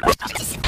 We're